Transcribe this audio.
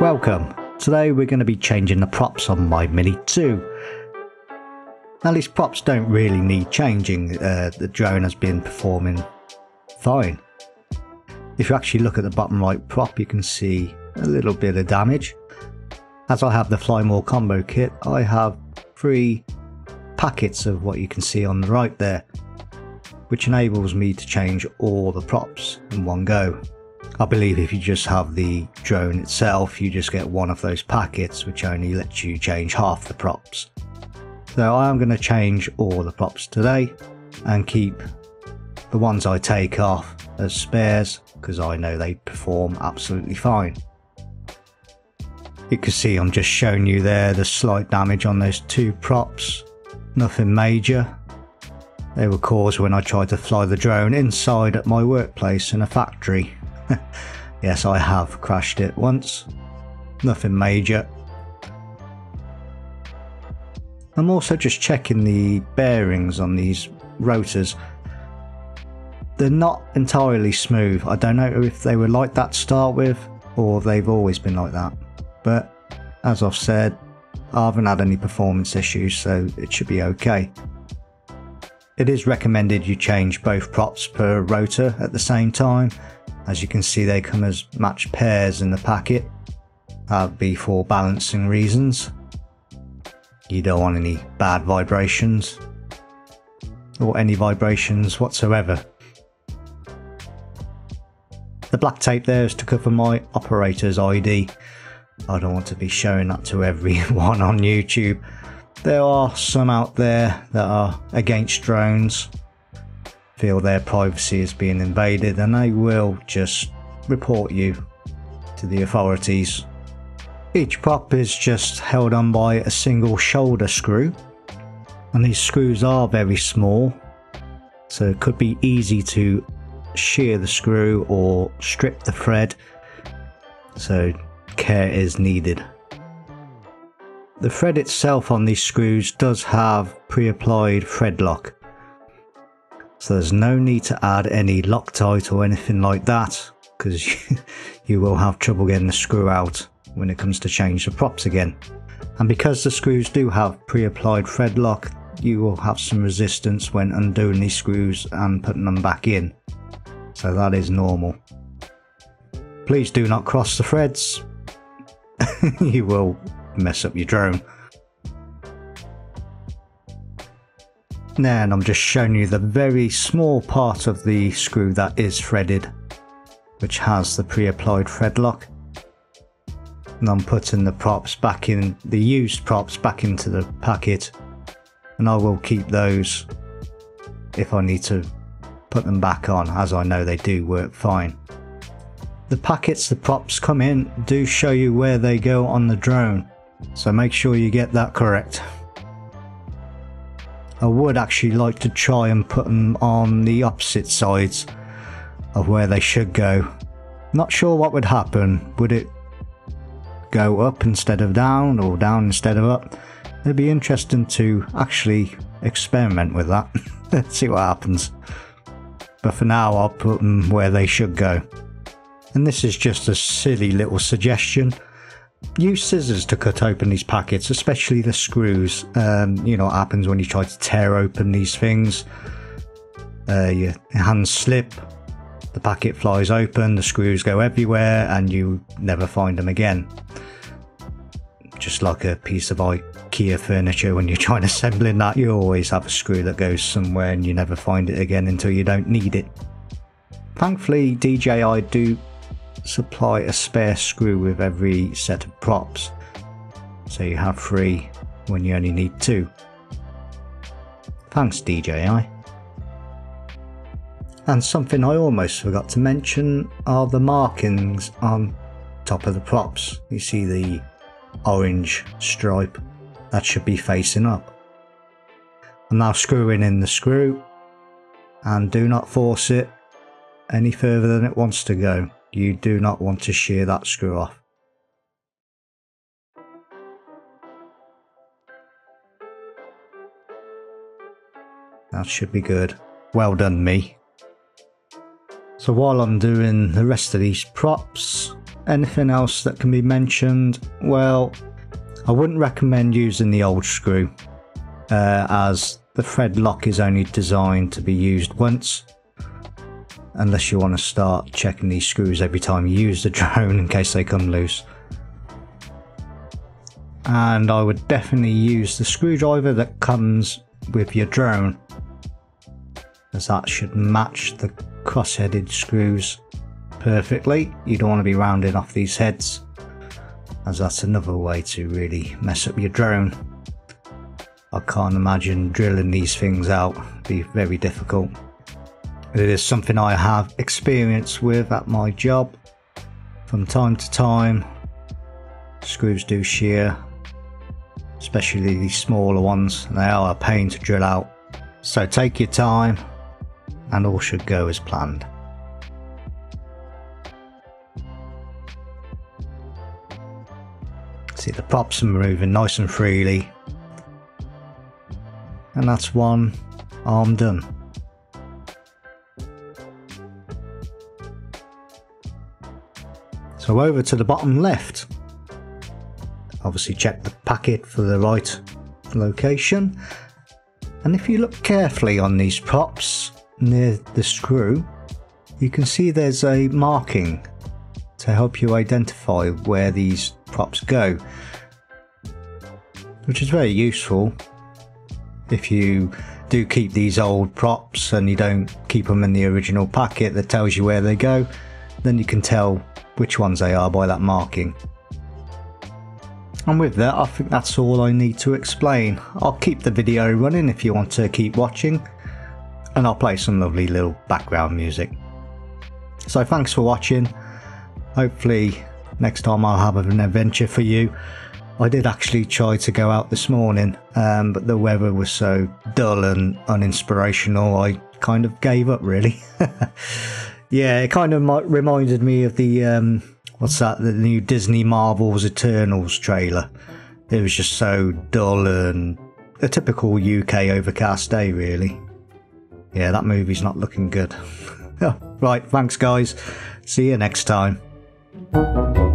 Welcome. Today we're going to be changing the props on my Mini 2. Now these props don't really need changing, uh, the drone has been performing fine. If you actually look at the bottom right prop you can see a little bit of damage. As I have the Fly More combo kit I have three packets of what you can see on the right there which enables me to change all the props in one go. I believe if you just have the drone itself, you just get one of those packets which only lets you change half the props. So I am going to change all the props today and keep the ones I take off as spares because I know they perform absolutely fine. You can see I'm just showing you there the slight damage on those two props, nothing major. They were caused when I tried to fly the drone inside at my workplace in a factory yes, I have crashed it once. Nothing major. I'm also just checking the bearings on these rotors. They're not entirely smooth. I don't know if they were like that to start with or they've always been like that. But as I've said, I haven't had any performance issues so it should be okay. It is recommended you change both props per rotor at the same time as you can see they come as matched pairs in the packet. That'd be for balancing reasons. You don't want any bad vibrations or any vibrations whatsoever. The black tape there is to cover my operator's ID. I don't want to be showing that to everyone on YouTube. There are some out there that are against drones feel their privacy is being invaded and they will just report you to the authorities. Each prop is just held on by a single shoulder screw and these screws are very small so it could be easy to shear the screw or strip the thread so care is needed. The thread itself on these screws does have pre-applied thread lock so there's no need to add any Loctite or anything like that because you will have trouble getting the screw out when it comes to change the props again. And because the screws do have pre-applied thread lock, you will have some resistance when undoing these screws and putting them back in. So that is normal. Please do not cross the threads. you will mess up your drone. and I'm just showing you the very small part of the screw that is threaded, which has the pre-applied thread lock. And I'm putting the props back in, the used props back into the packet, and I will keep those if I need to put them back on, as I know they do work fine. The packets the props come in do show you where they go on the drone, so make sure you get that correct. I would actually like to try and put them on the opposite sides of where they should go. Not sure what would happen. Would it go up instead of down or down instead of up? It'd be interesting to actually experiment with that. Let's see what happens. But for now, I'll put them where they should go. And this is just a silly little suggestion use scissors to cut open these packets, especially the screws. Um, you know what happens when you try to tear open these things. Uh, your hands slip, the packet flies open, the screws go everywhere, and you never find them again. Just like a piece of IKEA furniture, when you're trying to assemble in that, you always have a screw that goes somewhere and you never find it again until you don't need it. Thankfully, DJI do supply a spare screw with every set of props, so you have three when you only need two. Thanks DJI. And something I almost forgot to mention are the markings on top of the props. You see the orange stripe that should be facing up. I'm now screwing in the screw and do not force it any further than it wants to go. You do not want to shear that screw off. That should be good. Well done, me. So while I'm doing the rest of these props, anything else that can be mentioned? Well, I wouldn't recommend using the old screw uh, as the thread lock is only designed to be used once unless you want to start checking these screws every time you use the drone in case they come loose. And I would definitely use the screwdriver that comes with your drone as that should match the cross-headed screws perfectly. You don't want to be rounding off these heads as that's another way to really mess up your drone. I can't imagine drilling these things out, It'd be very difficult. It is something I have experience with at my job. From time to time, screws do shear, especially these smaller ones, they are a pain to drill out. So take your time, and all should go as planned. See the props are moving nice and freely. And that's one arm done. So over to the bottom left. Obviously check the packet for the right location. And if you look carefully on these props, near the screw, you can see there's a marking to help you identify where these props go, which is very useful if you do keep these old props and you don't keep them in the original packet that tells you where they go, then you can tell which ones they are by that marking. And with that, I think that's all I need to explain. I'll keep the video running if you want to keep watching and I'll play some lovely little background music. So thanks for watching. Hopefully next time I'll have an adventure for you. I did actually try to go out this morning, um, but the weather was so dull and uninspirational, I kind of gave up really. yeah, it kind of reminded me of the, um, what's that, the new Disney Marvel's Eternals trailer. It was just so dull and a typical UK overcast day really. Yeah, that movie's not looking good. right, thanks guys. See you next time. Thank you.